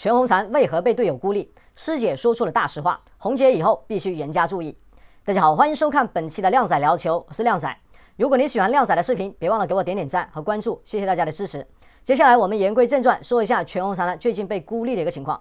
全红婵为何被队友孤立？师姐说出了大实话，红姐以后必须严加注意。大家好，欢迎收看本期的靓仔聊球，我是靓仔。如果你喜欢靓仔的视频，别忘了给我点点赞和关注，谢谢大家的支持。接下来我们言归正传，说一下全红婵呢最近被孤立的一个情况。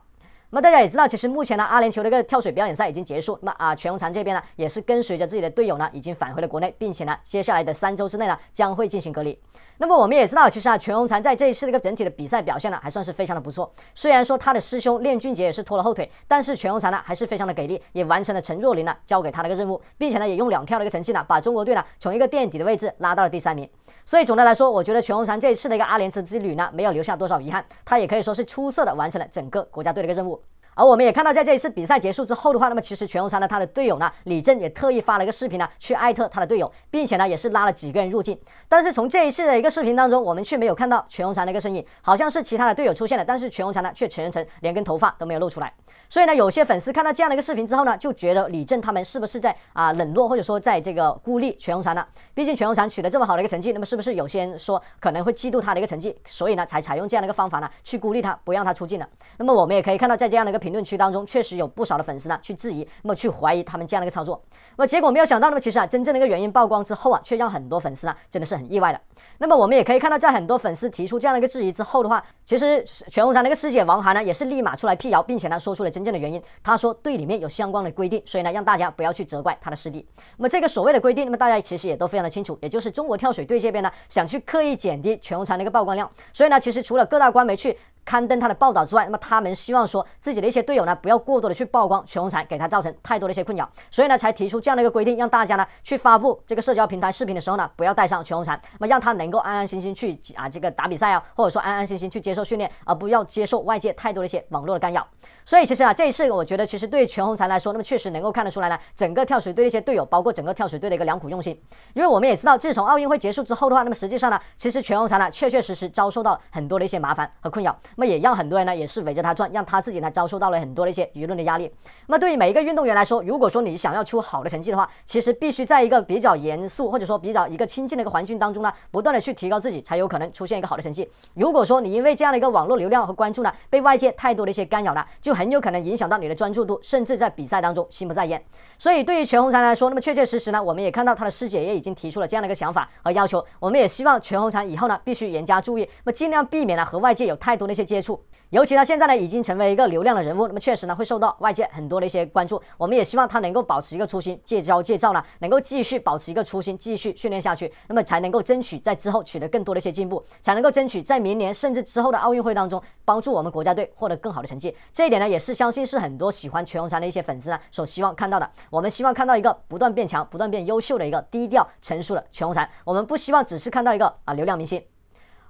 那么大家也知道，其实目前呢，阿联酋的一个跳水表演赛已经结束。那么啊，全红婵这边呢，也是跟随着自己的队友呢，已经返回了国内，并且呢，接下来的三周之内呢，将会进行隔离。那么我们也知道，其实啊，全红婵在这一次的一个整体的比赛表现呢，还算是非常的不错。虽然说他的师兄练俊杰也是拖了后腿，但是全红婵呢，还是非常的给力，也完成了陈若琳呢交给他的一个任务，并且呢，也用两跳的一个成绩呢，把中国队呢从一个垫底的位置拉到了第三名。所以总的来说，我觉得全红婵这一次的一个阿联酋之旅呢，没有留下多少遗憾，他也可以说是出色的完成了整个国家队的一个任务。而我们也看到，在这一次比赛结束之后的话，那么其实全红婵呢，他的队友呢，李正也特意发了一个视频呢，去艾特他的队友，并且呢，也是拉了几个人入境。但是从这一次的一个视频当中，我们却没有看到全红婵的一个身影，好像是其他的队友出现了，但是全红婵呢，却全程连根头发都没有露出来。所以呢，有些粉丝看到这样的一个视频之后呢，就觉得李正他们是不是在啊冷落或者说在这个孤立全红婵呢？毕竟全红婵取得这么好的一个成绩，那么是不是有些人说可能会嫉妒他的一个成绩，所以呢，才采用这样的一个方法呢，去孤立他，不让他出镜呢？那么我们也可以看到，在这样的一个评评论区当中，确实。有不少的粉丝呢去质疑，那么去怀疑他们这样的一个操作，那么结果没有想到，那么其实啊，真正的一个原因曝光之后啊，却让很多粉丝呢真的是很意外的。那么我们也可以看到，在很多粉丝提出这样的一个质疑之后的话，其实全红婵那个师姐王涵呢也是立马出来辟谣，并且呢说出了真正的原因。他说队里面有相关的规定，所以呢让大家不要去责怪他的师弟。那么这个所谓的规定，那么大家其实也都非常的清楚，也就是中国跳水队这边呢想去刻意减低全红婵的一个曝光量，所以呢其实除了各大官媒去。刊登他的报道之外，那么他们希望说自己的一些队友呢，不要过多的去曝光全红婵，给他造成太多的一些困扰，所以呢，才提出这样的一个规定，让大家呢去发布这个社交平台视频的时候呢，不要带上全红婵，那么让他能够安安心心去啊这个打比赛啊，或者说安安心心去接受训练，而不要接受外界太多的一些网络的干扰。所以其实啊，这一次我觉得其实对全红婵来说，那么确实能够看得出来呢，整个跳水队的一些队友，包括整个跳水队的一个良苦用心。因为我们也知道，自从奥运会结束之后的话，那么实际上呢，其实全红婵呢确确实实遭受到很多的一些麻烦和困扰，那么也让很多人呢。也是围着他转，让他自己呢遭受到了很多的一些舆论的压力。那么对于每一个运动员来说，如果说你想要出好的成绩的话，其实必须在一个比较严肃或者说比较一个亲近的一个环境当中呢，不断的去提高自己，才有可能出现一个好的成绩。如果说你因为这样的一个网络流量和关注呢，被外界太多的一些干扰了，就很有可能影响到你的专注度，甚至在比赛当中心不在焉。所以对于全红婵来说，那么确确实实呢，我们也看到他的师姐也已经提出了这样的一个想法和要求。我们也希望全红婵以后呢，必须严加注意，那么尽量避免呢和外界有太多的一些接触。尤其他现在呢，已经成为一个流量的人物，那么确实呢，会受到外界很多的一些关注。我们也希望他能够保持一个初心，戒骄戒躁呢，能够继续保持一个初心，继续训练下去，那么才能够争取在之后取得更多的一些进步，才能够争取在明年甚至之后的奥运会当中，帮助我们国家队获得更好的成绩。这一点呢，也是相信是很多喜欢全红婵的一些粉丝呢所希望看到的。我们希望看到一个不断变强、不断变优秀的一个低调成熟的全红婵。我们不希望只是看到一个啊流量明星。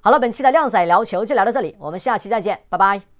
好了，本期的靓仔聊球就聊到这里，我们下期再见，拜拜。